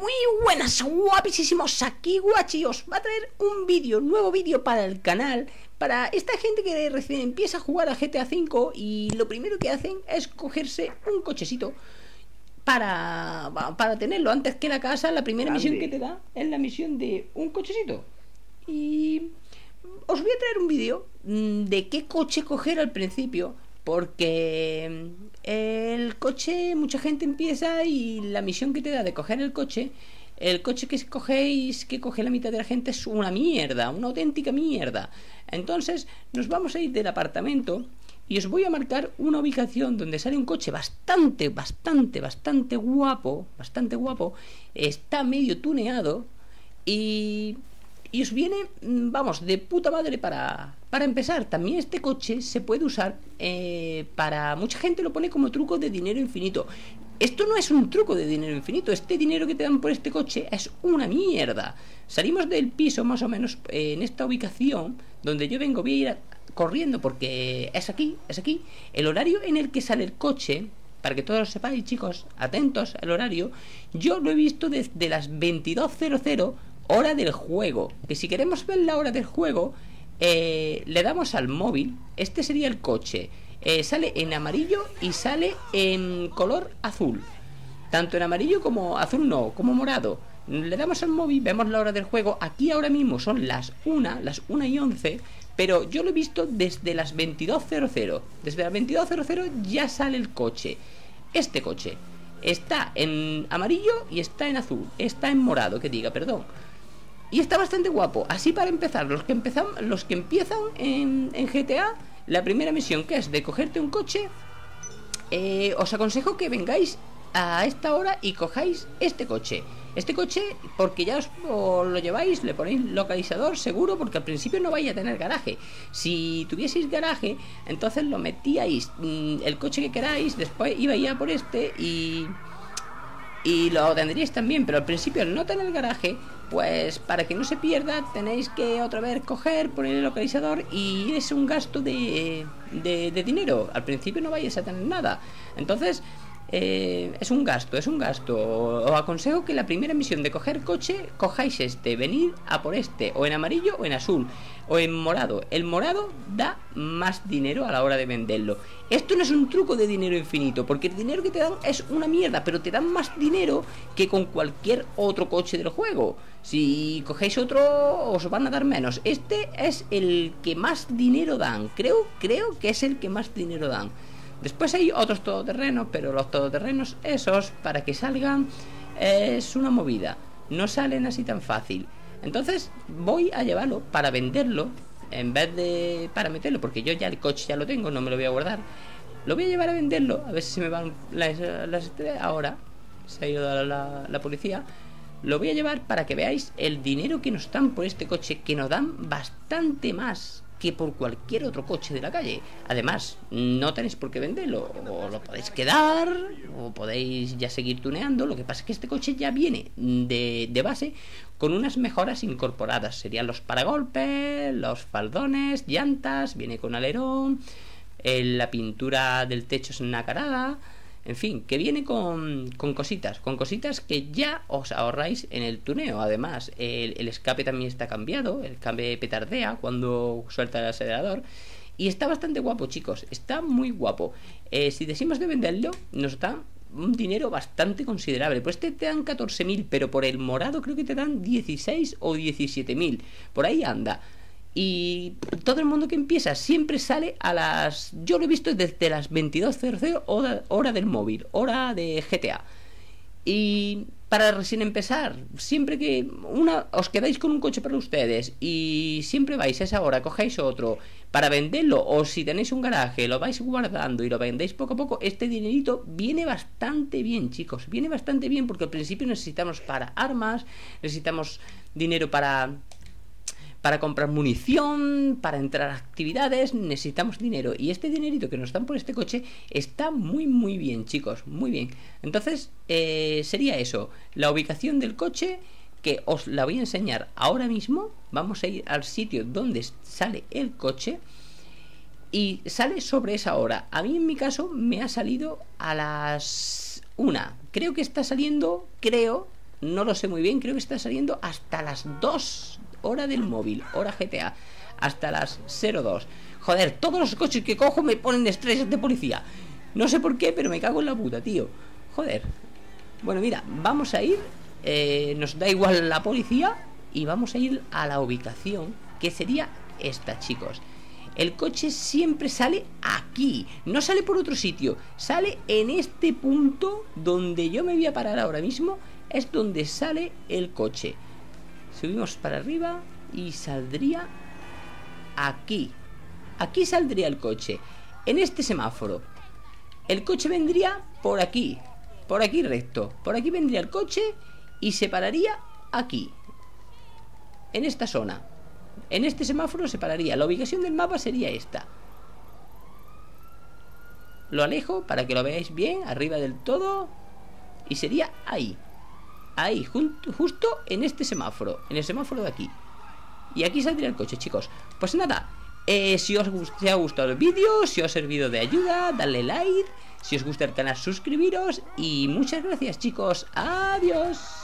Muy buenas, guapísimos, aquí Guachi os va a traer un vídeo, nuevo vídeo para el canal Para esta gente que recién empieza a jugar a GTA V y lo primero que hacen es cogerse un cochecito para, para tenerlo antes que la casa, la primera misión que te da es la misión de un cochecito. Y os voy a traer un vídeo mm, de qué coche coger al principio porque el coche, mucha gente empieza y la misión que te da de coger el coche, el coche que cogéis, que coge la mitad de la gente es una mierda, una auténtica mierda. Entonces nos vamos a ir del apartamento y os voy a marcar una ubicación donde sale un coche bastante, bastante, bastante guapo, bastante guapo, está medio tuneado y y os viene, mm, vamos, de puta madre para, para empezar. También este coche se puede usar eh, para... Mucha gente lo pone como truco de dinero infinito. Esto no es un truco de dinero infinito. Este dinero que te dan por este coche es una mierda. Salimos del piso más o menos eh, en esta ubicación donde yo vengo, voy a ir corriendo porque es aquí, es aquí. El horario en el que sale el coche para que todos lo sepáis, chicos, atentos al horario, yo lo he visto desde las 22.00 hora del juego. Que si queremos ver la hora del juego, eh, le damos al móvil. Este sería el coche. Eh, sale en amarillo y sale en color azul. Tanto en amarillo como azul no, como morado. Le damos al móvil, vemos la hora del juego. Aquí ahora mismo son las 1, las 1 y 11. Pero yo lo he visto desde las 22.00. Desde las 22.00 ya sale el coche. Este coche está en amarillo y está en azul. Está en morado, que diga, perdón. Y está bastante guapo. Así para empezar, los que, empezan, los que empiezan en, GTA, la primera misión que es de cogerte un coche, eh, os aconsejo que vengáis a esta hora y cojáis este coche. Este coche, porque ya os, lo lleváis, le ponéis localizador seguro, porque al principio no vais a tener garaje. Si tuvieseis garaje, entonces lo metíais mm, el coche que queráis, después iba ya por este y y lo tendríais también, pero al principio no tener garaje, pues para que no se pierda tenéis que otra vez coger, poner el localizador y es un gasto de, de, de dinero. Al principio no vais a tener nada. Entonces eh, es un gasto, es un gasto. Os aconsejo que la primera misión de coger coche, cojáis este, venid a por este, o en amarillo o en azul, o en morado. El morado da más dinero a la hora de venderlo. Esto no es un truco de dinero infinito, porque el dinero que te dan es una mierda, pero te dan más dinero que con cualquier otro coche del juego. Si cogéis otro, os van a dar menos. Este es el que más dinero dan. Creo, creo que es el que más dinero dan. Después hay otros todoterrenos, pero los todoterrenos, esos, para que salgan, es una movida. No salen así tan fácil. Entonces voy a llevarlo para venderlo en vez de para meterlo, porque yo ya el coche ya lo tengo, no me lo voy a guardar. Lo voy a llevar a venderlo, a ver si se me van las, las ahora. Se ha ido la, la policía. Lo voy a llevar para que veáis el dinero que nos dan por este coche, que nos dan bastante más que por cualquier otro coche de la calle. Además, no tenéis por qué venderlo, o lo podéis quedar, o podéis ya seguir tuneando. Lo que pasa es que este coche ya viene de, de base con unas mejoras incorporadas. Serían los paragolpes, los faldones, llantas, viene con alerón, eh, la pintura del techo es nacarada en fin, que viene con, con, cositas, con cositas que ya os ahorráis en el tuneo. Además, el, escape también está cambiado, el escape petardea cuando suelta el acelerador. Y está bastante guapo, chicos, está muy guapo. Eh, si decimos de venderlo, nos da un dinero bastante considerable. Por este te dan 14.000, pero por el morado creo que te dan 16 o 17.000. Por ahí anda. Y todo el mundo que empieza siempre sale a las... Yo lo he visto desde las 22.00 hora, hora del móvil, hora de GTA. Y para recién empezar, siempre que una os quedáis con un coche para ustedes y siempre vais a esa hora, cojáis otro para venderlo o si tenéis un garaje, lo vais guardando y lo vendéis poco a poco, este dinerito viene bastante bien, chicos, viene bastante bien porque al principio necesitamos para armas, necesitamos dinero para para comprar munición, para entrar a actividades, necesitamos dinero. Y este dinerito que nos dan por este coche está muy, muy bien, chicos, muy bien. Entonces, eh, sería eso, la ubicación del coche, que os la voy a enseñar ahora mismo. Vamos a ir al sitio donde sale el coche. Y sale sobre esa hora. A mí en mi caso me ha salido a las una. Creo que está saliendo, creo, no lo sé muy bien, creo que está saliendo hasta las 2 horas del móvil, hora GTA, hasta las 02. Joder, todos los coches que cojo me ponen estrellas de policía. No sé por qué, pero me cago en la puta, tío. Joder. Bueno, mira, vamos a ir. Eh, nos da igual la policía. Y vamos a ir a la ubicación. Que sería esta, chicos. El coche siempre sale aquí. No sale por otro sitio. Sale en este punto donde yo me voy a parar ahora mismo. Es donde sale el coche. Subimos para arriba y saldría aquí. Aquí saldría el coche. En este semáforo. El coche vendría por aquí. Por aquí recto. Por aquí vendría el coche y se pararía aquí. En esta zona. En este semáforo se pararía. La ubicación del mapa sería esta. Lo alejo para que lo veáis bien, arriba del todo. Y sería ahí. Ahí, justo en este semáforo. En el semáforo de aquí. Y aquí saldría el coche, chicos. Pues nada, eh, si os ha gustado el vídeo, si os ha servido de ayuda, dale like. Si os gusta el canal, suscribiros. Y muchas gracias, chicos. Adiós.